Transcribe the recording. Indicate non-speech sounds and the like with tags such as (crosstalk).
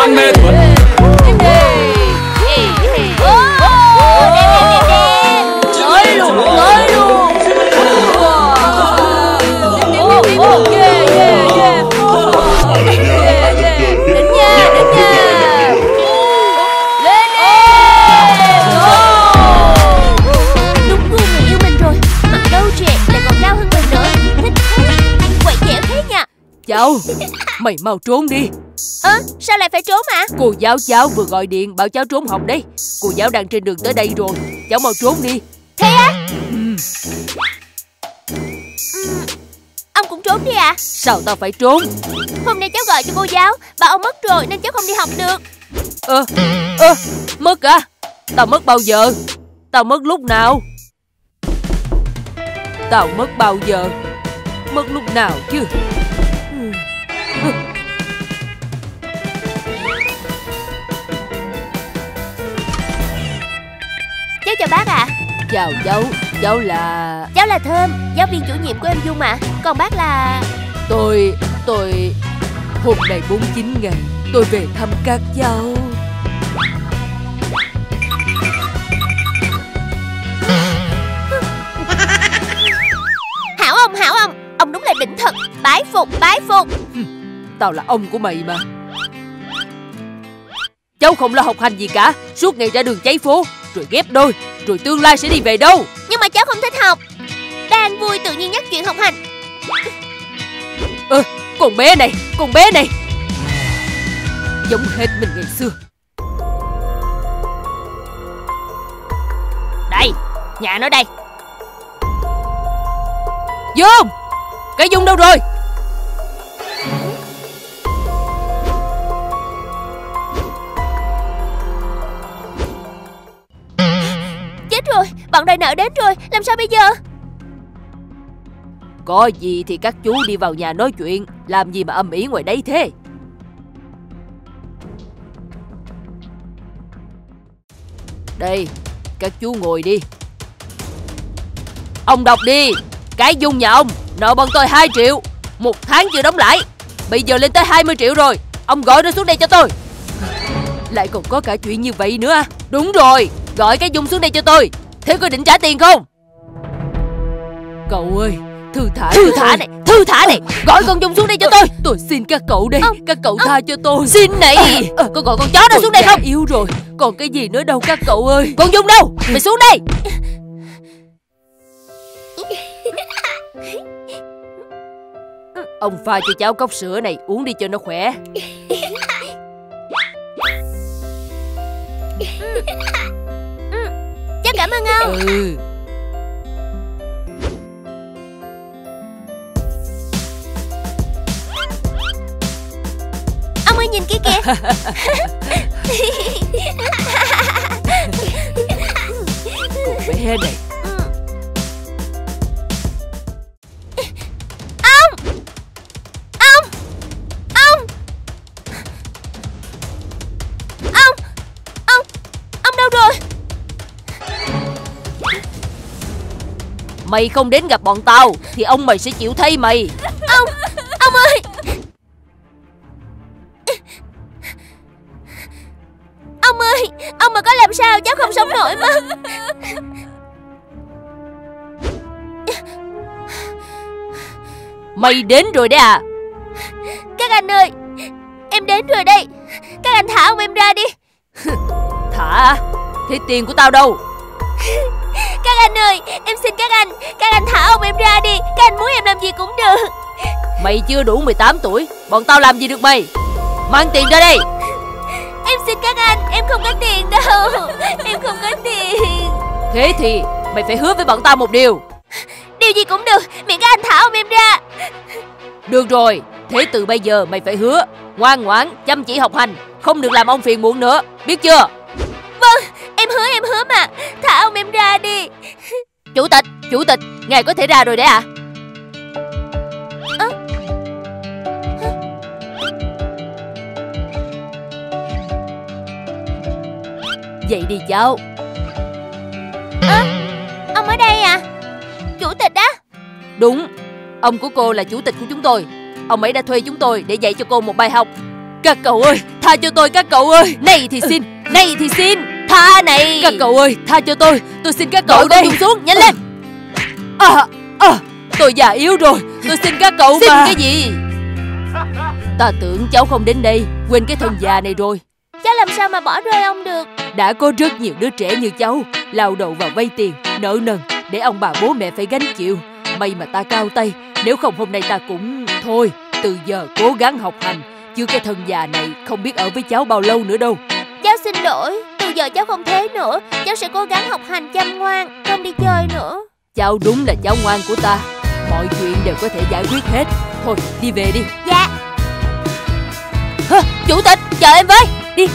만났 Cháu, mày mau trốn đi. Ơ sao lại phải trốn hả? Cô giáo cháu vừa gọi điện bảo cháu trốn học đấy. Cô giáo đang trên đường tới đây rồi. Cháu mau trốn đi. Thế á? Ông cũng trốn đi à? Sao tao phải trốn? Hôm nay cháu gọi cho cô giáo Bảo ông mất rồi nên cháu không đi học được. Ơ, ơ, mất à? Tao mất bao giờ? Tao mất lúc nào? Tao mất bao giờ? Mất lúc nào chứ Chào bác ạ. Chào cháu Cháu là Cháu là Thơm Giáo viên chủ nhiệm của em Dung mà Còn bác là Tôi Tôi Hôm nay 49 ngày Tôi về thăm các cháu. Hảo ông hảo ông Ông đúng là đỉnh thật. Bái phục bái phục. Tao là ông của mày mà. Cháu không lo học hành gì cả Suốt ngày ra đường cháy phố Rồi ghép đôi Rồi tương lai sẽ đi về đâu? Nhưng mà cháu không thích học. Đang vui tự nhiên nhắc chuyện học hành. Ơ con bé này Con bé này. Giống hết mình ngày xưa. Đây Nhà nó đây. Dung Cái Dung đâu rồi Bọn đòi nợ đến rồi, Làm sao bây giờ? Có gì thì các chú đi vào nhà nói chuyện, Làm gì mà âm ỉ ngoài đấy thế? Đây, Các chú ngồi đi. Ông đọc đi, Cái dung nhà ông, Nợ bằng tôi 2 triệu, Một tháng chưa đóng lãi. Bây giờ lên tới 20 triệu rồi, Ông gọi nó xuống đây cho tôi. Lại còn có cả chuyện như vậy nữa à? Đúng rồi, Gọi cái dung xuống đây cho tôi. Thế có định trả tiền không? Cậu ơi Thư thả Thư thả tôi. này Thư thả này. Gọi con Dung xuống đây cho tôi. Tôi xin các cậu đây Ông, Các cậu ông. tha cho tôi. Xin này. Con gọi con chó đó xuống đây không? yếu rồi Còn cái gì nữa đâu các cậu ơi. Con Dung đâu? Mày xuống đây. Ông pha cho cháu cốc sữa này Uống đi cho nó khỏe Cháu cảm ơn ông. Ừ. Ông ơi nhìn kia kìa. (laughs) (laughs) Con bé này Mày không đến gặp bọn tao Thì ông mày sẽ chịu thay mày. Ông Ông ơi! Ông ơi Ông mà có làm sao cháu không sống nổi mất Mày đến rồi đấy à? Các anh ơi Em đến rồi đây. Các anh thả ông em ra đi. Thả? Thế tiền của tao đâu (laughs) Các anh ơi. Em xin các anh Các anh thả ông em ra đi. Các anh muốn em làm gì cũng được. Mày chưa đủ 18 tuổi Bọn tao làm gì được mày? Mang tiền ra đây Em xin các anh Em không có tiền đâu. Em không có tiền. Thế thì mày phải hứa với bọn tao một điều. Điều gì cũng được Miễn các anh thả ông em ra. Được rồi Thế từ bây giờ mày phải hứa Ngoan ngoãn chăm chỉ học hành Không được làm ông phiền muộn nữa. Biết chưa? Vâng hứa em hứa mà. Thả ông em ra đi. (laughs) Chủ tịch Chủ tịch, Ngài có thể ra rồi đấy à? Vậy đi cháu. Ông ở đây à? Chủ tịch á? Đúng, Ông của cô là chủ tịch của chúng tôi. Ông ấy đã thuê chúng tôi để dạy cho cô một bài học. Các cậu ơi, Tha cho tôi các cậu ơi. Này thì xin, Này thì xin. Tha này. Các cậu ơi Tha cho tôi. Tôi xin các cậu đây xuống. Nhanh lên. À, à, Tôi già yếu rồi. Tôi xin các cậu Xin mà. cái gì? Ta tưởng cháu không đến đây. Quên cái thân già này rồi. Cháu làm sao mà bỏ rơi ông được? Đã có rất nhiều đứa trẻ như cháu lao đầu vào vay tiền, nợ nần Để ông bà bố mẹ phải gánh chịu. May mà ta cao tay Nếu không hôm nay ta cũng... Thôi, từ giờ cố gắng học hành Chứ cái thân già này không biết ở với cháu bao lâu nữa đâu. Cháu xin lỗi Từ giờ cháu không thế nữa. Cháu sẽ cố gắng học hành chăm ngoan Không đi chơi nữa. Cháu đúng là cháu ngoan của ta. Mọi chuyện đều có thể giải quyết hết. Thôi, đi về đi. Dạ. Hả, Chủ tịch, chờ em với. Đi